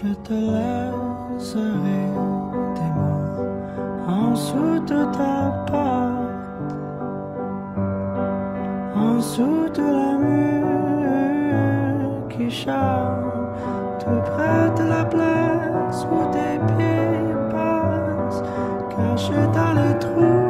Je te laisserai tes mots en dessous de ta porte, en dessous de la mur qui chante, tout près de la place où tes pieds passent, cachés dans les trous.